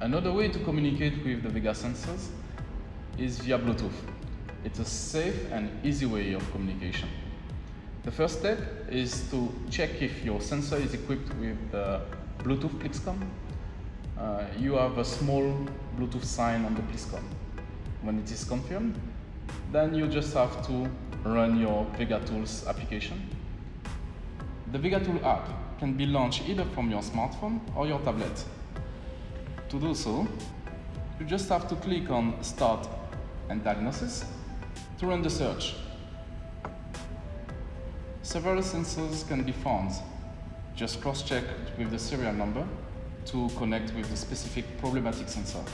Another way to communicate with the Vega sensors is via Bluetooth. It's a safe and easy way of communication. The first step is to check if your sensor is equipped with the Bluetooth PLICSCOM. Uh, you have a small Bluetooth sign on the PLICSCOM. When it is confirmed, then you just have to run your Vega Tools application. The Vega Tool app can be launched either from your smartphone or your tablet. To do so, you just have to click on Start and Diagnosis to run the search. Several sensors can be found. Just cross-check with the serial number to connect with the specific problematic sensor.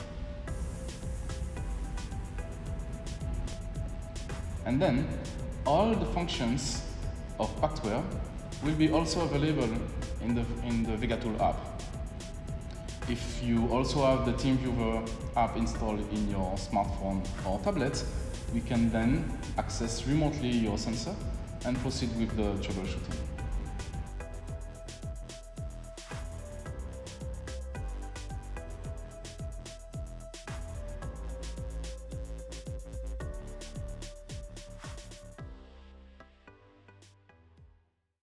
And then all the functions of Pactware will be also available in the, in the VegaTool app. If you also have the TeamViewer app installed in your smartphone or tablet, we can then access remotely your sensor and proceed with the troubleshooting.